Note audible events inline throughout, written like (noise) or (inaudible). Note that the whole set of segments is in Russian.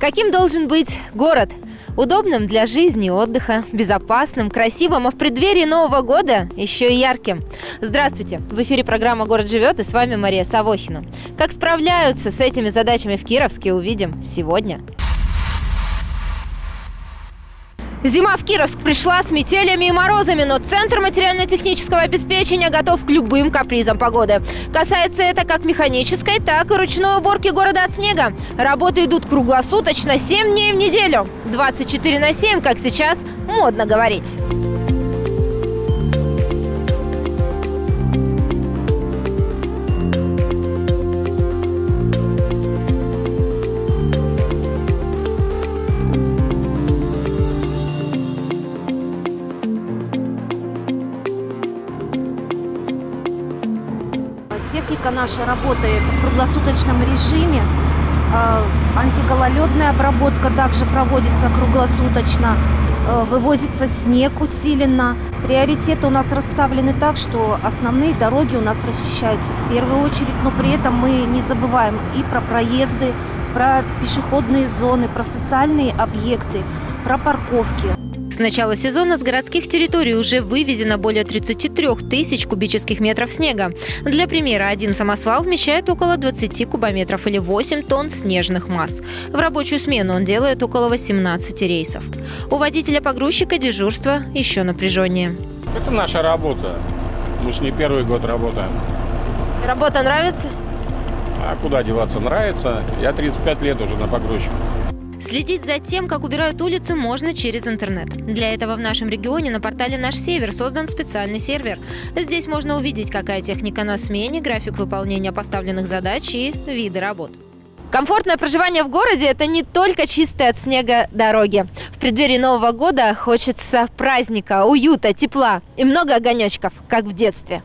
Каким должен быть город? Удобным для жизни и отдыха, безопасным, красивым, а в преддверии Нового года еще и ярким. Здравствуйте! В эфире программа «Город живет» и с вами Мария Савохина. Как справляются с этими задачами в Кировске, увидим сегодня. Зима в Кировск пришла с метелями и морозами, но Центр материально-технического обеспечения готов к любым капризам погоды. Касается это как механической, так и ручной уборки города от снега. Работы идут круглосуточно, 7 дней в неделю. 24 на 7, как сейчас модно говорить. Техника наша работает в круглосуточном режиме. Э, Антигололедная обработка также проводится круглосуточно. Э, Вывозится снег усиленно. Приоритеты у нас расставлены так, что основные дороги у нас расчищаются в первую очередь, но при этом мы не забываем и про проезды, про пешеходные зоны, про социальные объекты, про парковки. С начала сезона с городских территорий уже вывезено более 33 тысяч кубических метров снега. Для примера, один самосвал вмещает около 20 кубометров или 8 тонн снежных масс. В рабочую смену он делает около 18 рейсов. У водителя-погрузчика дежурство еще напряженнее. Это наша работа. Мы ж не первый год работаем. Работа нравится? А куда деваться? Нравится. Я 35 лет уже на погрузчике. Следить за тем, как убирают улицы, можно через интернет. Для этого в нашем регионе на портале «Наш Север» создан специальный сервер. Здесь можно увидеть, какая техника на смене, график выполнения поставленных задач и виды работ. Комфортное проживание в городе – это не только чистые от снега дороги. В преддверии Нового года хочется праздника, уюта, тепла и много огонечков, как в детстве.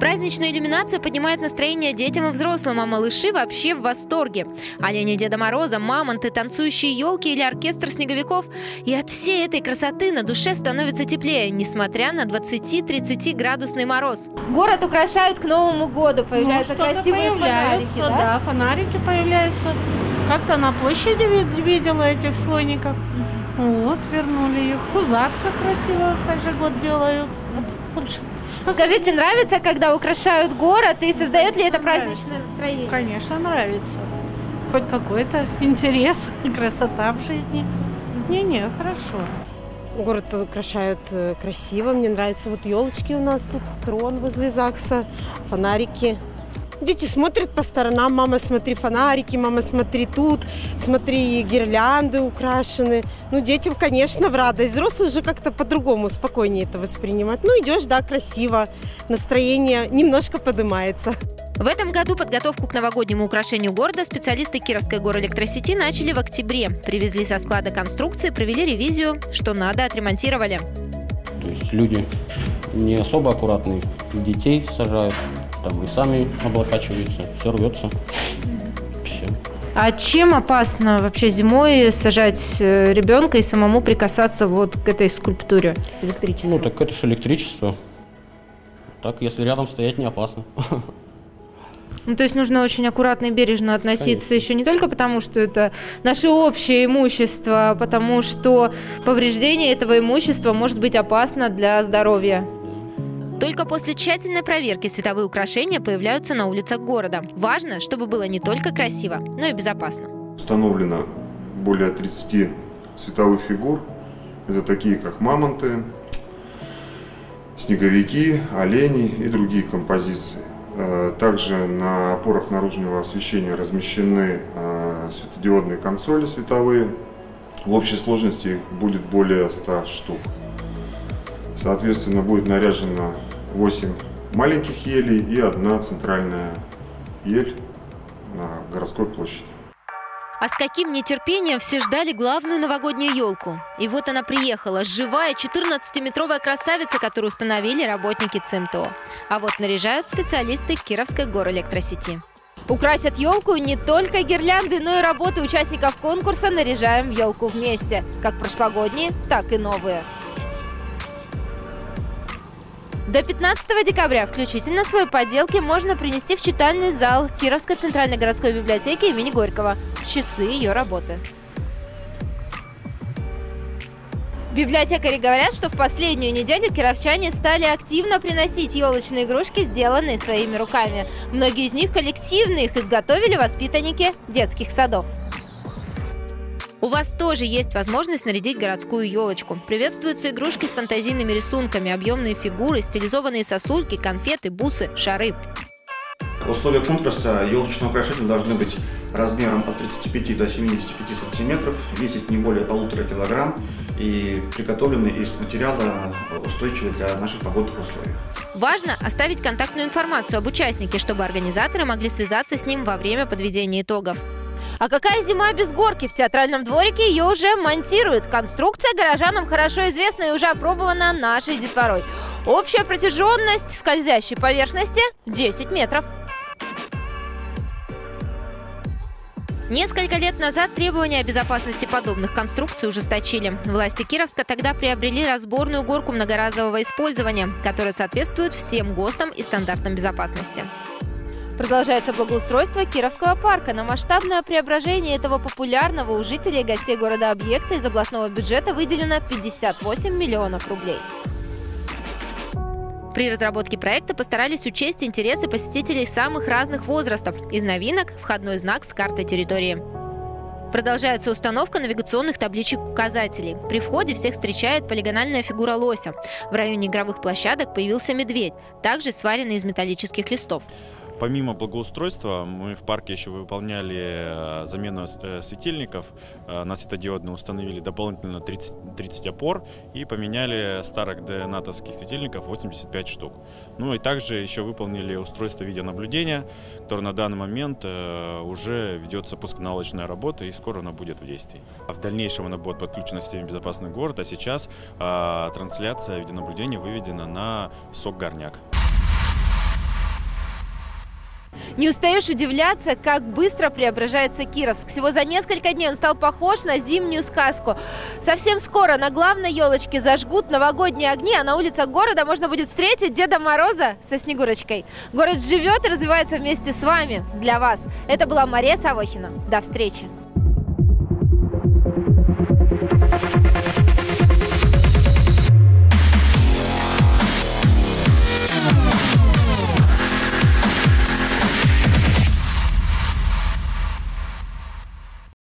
Праздничная иллюминация поднимает настроение детям и взрослым, а малыши вообще в восторге. Олени Деда Мороза, мамонты, танцующие елки или оркестр снеговиков. И от всей этой красоты на душе становится теплее, несмотря на 20-30 градусный мороз. Город украшают к Новому году, появляются Ну, красивые появляются, фонарики, да? да, фонарики появляются. Как-то на площади вид- видела этих слоников. Вот, вернули их. У ЗАГСа красиво каждый год делают. Вот Больше. Скажите, нравится, когда украшают город и создает ли это Нравится. праздничное настроение? Конечно, нравится. Хоть какой-то интерес, (laughs) красота в жизни. Не-не, хорошо. Город украшают э, красиво. Мне нравятся вот елочки у нас тут, трон возле ЗАГСа, фонарики. Дети смотрят по сторонам. Мама, смотри фонарики, мама, смотри тут, смотри гирлянды украшены. Ну, детям, конечно, в радость. Взрослые уже как-то по-другому, спокойнее это воспринимать. Ну, идешь, да, красиво. Настроение немножко поднимается. В этом году подготовку к новогоднему украшению города специалисты Кировской горэлектросети начали в октябре. Привезли со склада конструкции, провели ревизию, что надо, отремонтировали. То есть люди не особо аккуратные, детей сажают, там и сами облокачиваются, все рвется. Все. А чем опасно вообще зимой сажать э, ребенка и самому прикасаться вот к этой скульптуре с электричеством? Ну так это же электричество. Так, если рядом стоять, не опасно. Ну, то есть нужно очень аккуратно и бережно относиться еще не только потому, что это наше общее имущество, а потому что повреждение этого имущества может быть опасно для здоровья. Только после тщательной проверки световые украшения появляются на улицах города. Важно, чтобы было не только красиво, но и безопасно. Установлено более 30 световых фигур. Это такие, как мамонты, снеговики, олени и другие композиции. Э, Также на опорах наружного освещения размещены э, светодиодные консоли световые. В общей сложности их будет более 100 штук. Соответственно, будет наряжено 8 маленьких елей и одна центральная ель на городской площади. А с каким нетерпением все ждали главную новогоднюю елку. И вот она приехала, живая 14-метровая красавица, которую установили работники ЦМТО. А вот наряжают специалисты Кировской горэлектросети. Украсят елку не только гирлянды, но и работы участников конкурса «Наряжаем елку вместе». Как прошлогодние, так и новые. До 15 декабря включительно свои поделки можно принести в читальный зал Кировской центральной городской библиотеки имени Горького в часы ее работы. Библиотекари говорят, что в последнюю неделю кировчане стали активно приносить елочные игрушки, сделанные своими руками. Многие из них коллективно их изготовили воспитанники детских садов. У вас тоже есть возможность нарядить городскую елочку. Приветствуются игрушки с фантазийными рисунками, объемные фигуры, стилизованные сосульки, конфеты, бусы, шары. Условия конкурса елочного украшения должны быть размером от 35 до 75 сантиметров, весить не более полутора килограмм и приготовлены из материала устойчивый для наших погодных условий. Важно оставить контактную информацию об участнике, чтобы организаторы могли связаться с ним во время подведения итогов. А какая зима без горки? В театральном дворике ее уже монтируют. Конструкция горожанам хорошо известна и уже опробована нашей детворой. Общая протяженность скользящей поверхности 10 метров. Несколько лет назад требования о безопасности подобных конструкций ужесточили. Власти Кировска тогда приобрели разборную горку многоразового использования, которая соответствует всем ГОСТам и стандартам безопасности. Продолжается благоустройство Кировского парка. На масштабное преображение этого популярного у жителей и гостей города объекта из областного бюджета выделено 58 миллионов рублей. При разработке проекта постарались учесть интересы посетителей самых разных возрастов. Из новинок – входной знак с картой территории. Продолжается установка навигационных табличек указателей. При входе всех встречает полигональная фигура лося. В районе игровых площадок появился медведь, также сваренный из металлических листов. Помимо благоустройства, мы в парке еще выполняли э, замену э, светильников. Э, на светодиодные установили дополнительно 30, 30 опор и поменяли старых ДНАТовских светильников 85 штук. Ну и также еще выполнили устройство видеонаблюдения, которое на данный момент уже ведется пусконаладочная работа и скоро оно будет в действии. А в дальнейшем она будет подключена к системе «Безопасный город», а сейчас трансляция видеонаблюдения выведена на СОК «Горняк». Не устаешь удивляться, как быстро преображается Кировск. Всего за несколько дней он стал похож на зимнюю сказку. Совсем скоро на главной елочке зажгут новогодние огни, а на улицах города можно будет встретить Деда Мороза со Снегурочкой. Город живет и развивается вместе с вами, для вас. Это была Мария Савохина. До встречи! Thank you.